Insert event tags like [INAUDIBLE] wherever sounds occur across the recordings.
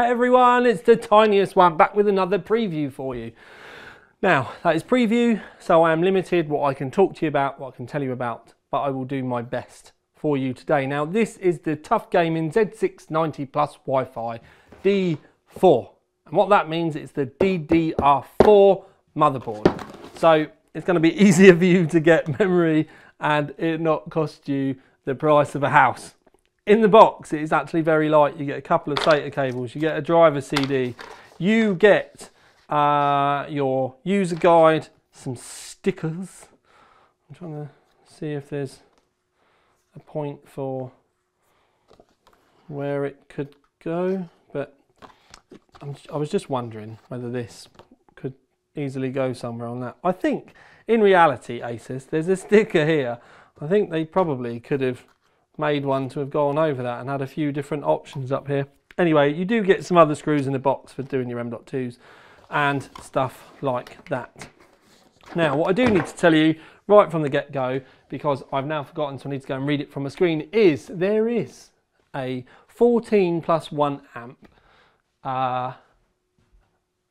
Hey everyone, it's the tiniest one back with another preview for you. Now, that is preview, so I am limited what I can talk to you about, what I can tell you about, but I will do my best for you today. Now, this is the TUF Gaming Z690 Plus Wi-Fi D4. And what that means is the DDR4 motherboard. So it's going to be [LAUGHS] easier for you to get memory and it not cost you the price of a house. In the box, it is actually very light. You get a couple of SATA cables, you get a driver CD, you get uh, your user guide, some stickers. I'm trying to see if there's a point for where it could go, but I'm, i was just wondering whether this could easily go somewhere on that. I think in reality, Asus, there's a sticker here. I think they probably could have made one to have gone over that and had a few different options up here. Anyway, you do get some other screws in the box for doing your M.2s and stuff like that. Now, what I do need to tell you right from the get-go, because I've now forgotten, so I need to go and read it from a screen, is there is a 14 plus 1 amp uh,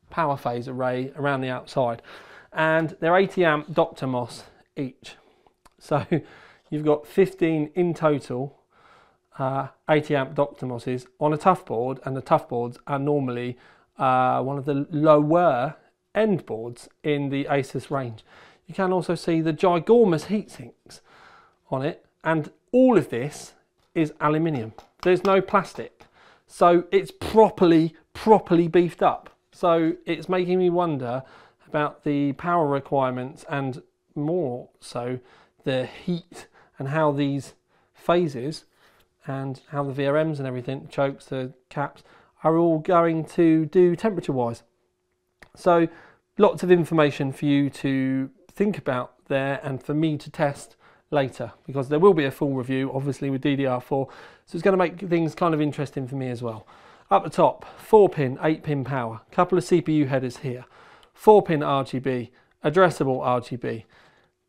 power phase array around the outside. And they're 80 amp DrMOS each. So you've got 15 in total uh, 80 amp DrMOSes on a TUF board, and the TUF boards are normally uh, one of the lower end boards in the Asus range. You can also see the gigormous heatsinks on it, and all of this is aluminium. There's no plastic, so it's properly, properly beefed up. So it's making me wonder about the power requirements and more so the heat and how these phases and how the VRMs and everything, chokes, the caps, are all going to do temperature wise. So lots of information for you to think about there and for me to test later because there will be a full review obviously with DDR4 so it's going to make things kind of interesting for me as well. Up the top 4 pin 8 pin power, couple of CPU headers here, 4 pin RGB, addressable RGB.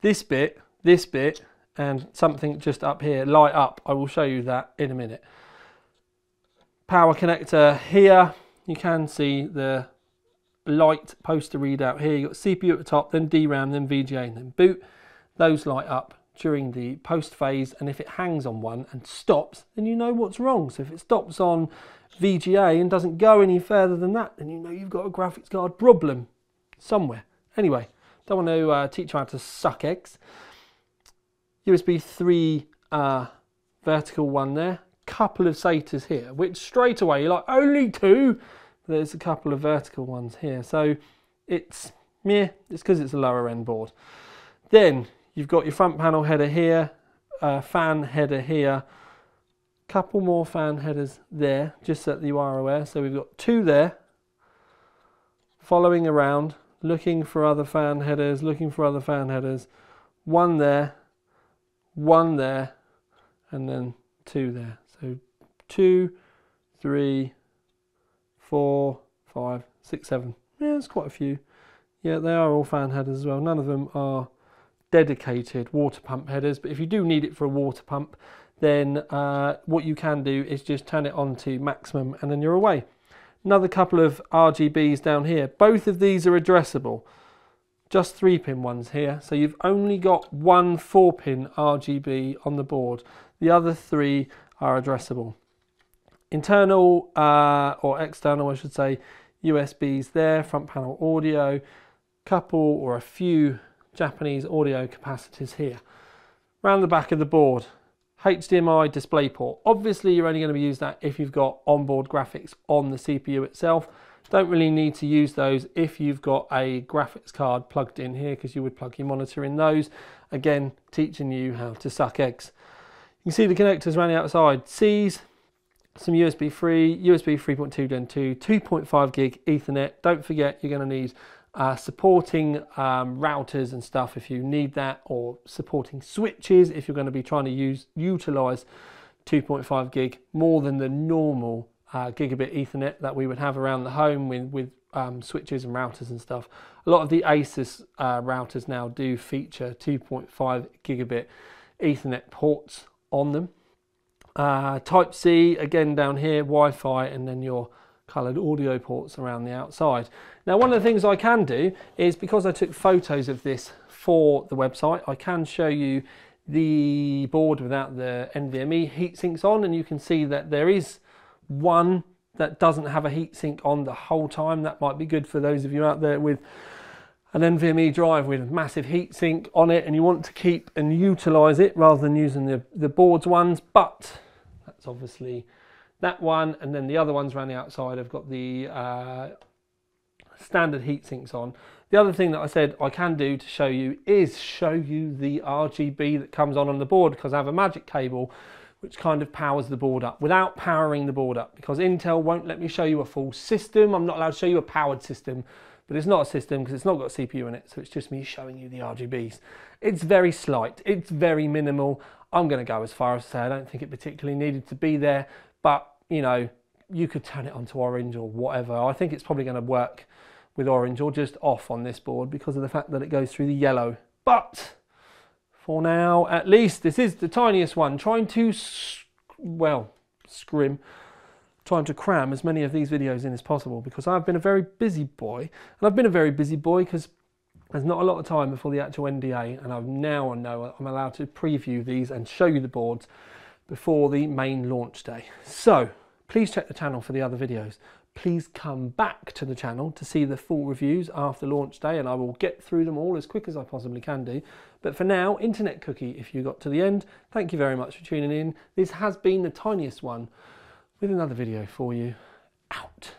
This bit, this bit and something just up here light up I will show you that in a minute power connector here. You can see the light poster readout here. You've got CPU at the top, then DRAM, then VGA, and then boot. Those light up during the post phase, and if it hangs on one and stops, then you know what's wrong. So if it stops on VGA and doesn't go any further than that, then you know you've got a graphics card problem somewhere. Anyway, don't want to uh, teach you how to suck eggs. USB 3 uh, vertical one there, couple of SATAs here, which straight away you're like, only two? There's a couple of vertical ones here. So it's, yeah, it's because it's a lower end board. Then you've got your front panel header here, uh, fan header here, couple more fan headers there, just so that you are aware. So we've got two there, following around, looking for other fan headers, looking for other fan headers, one there, one there, and then two there. So two, three, four, five, six, seven. Yeah, there's quite a few. Yeah, they are all fan headers as well. None of them are dedicated water pump headers, but if you do need it for a water pump, then uh, what you can do is just turn it on to maximum and then you're away. Another couple of RGBs down here. Both of these are addressable. Just three pin ones here. So you've only got one four pin RGB on the board. The other three are addressable. Internal uh, or external, I should say, USBs there, front panel audio, couple or a few Japanese audio capacitors here. Around the back of the board, HDMI DisplayPort. Obviously, you're only going to use that if you've got onboard graphics on the CPU itself. Don't really need to use those if you've got a graphics card plugged in here because you would plug your monitor in those. Again, teaching you how to suck eggs. You can see the connectors running outside. C's, some USB 3, USB 3.2 Gen 2, 2.5 gig Ethernet. Don't forget you're going to need uh, supporting um, routers and stuff if you need that, or supporting switches if you're going to be trying to use utilize 2.5 gig more than the normal uh, gigabit Ethernet that we would have around the home with, with um, switches and routers and stuff. A lot of the Asus uh, routers now do feature 2.5 gigabit Ethernet ports on them. Uh, Type C, again down here, Wi-Fi, and then your coloured audio ports around the outside. Now one of the things I can do is because I took photos of this for the website, I can show you the board without the NVMe heat sinks on and you can see that there is one that doesn't have a heatsink on the whole time. That might be good for those of you out there with an NVMe drive with a massive heatsink on it and you want to keep and utilize it rather than using the, the board's ones. But that's obviously that one. And then the other ones around the outside have got the uh, standard heat sinks on. The other thing that I said I can do to show you is show you the RGB that comes on on the board because I have a magic cable which kind of powers the board up without powering the board up because Intel won't let me show you a full system. I'm not allowed to show you a powered system, but it's not a system because it's not got a CPU in it. So it's just me showing you the RGBs. It's very slight. It's very minimal. I'm going to go as far as to say I don't think it particularly needed to be there, but you know, you could turn it onto orange or whatever. I think it's probably going to work with orange or just off on this board because of the fact that it goes through the yellow. But for now, at least this is the tiniest one, trying to, well, scrim, trying to cram as many of these videos in as possible because I've been a very busy boy, and I've been a very busy boy because there's not a lot of time before the actual NDA, and I've now I know I'm allowed to preview these and show you the boards before the main launch day. So please check the channel for the other videos please come back to the channel to see the full reviews after launch day and I will get through them all as quick as I possibly can do. But for now, Internet Cookie, if you got to the end, thank you very much for tuning in. This has been the tiniest one with another video for you. Out.